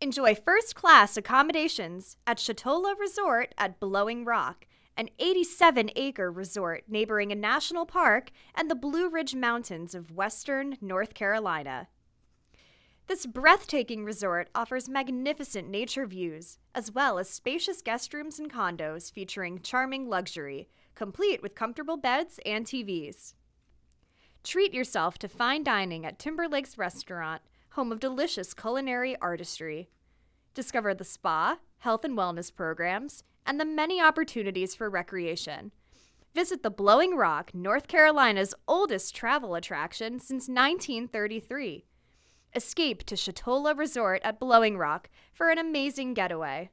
Enjoy first class accommodations at Chetola Resort at Blowing Rock, an 87 acre resort neighboring a national park and the Blue Ridge Mountains of western North Carolina. This breathtaking resort offers magnificent nature views, as well as spacious guest rooms and condos featuring charming luxury, complete with comfortable beds and TVs. Treat yourself to fine dining at Timberlake's Restaurant, home of delicious culinary artistry. Discover the spa, health and wellness programs, and the many opportunities for recreation. Visit the Blowing Rock, North Carolina's oldest travel attraction since 1933. Escape to Chetola Resort at Blowing Rock for an amazing getaway.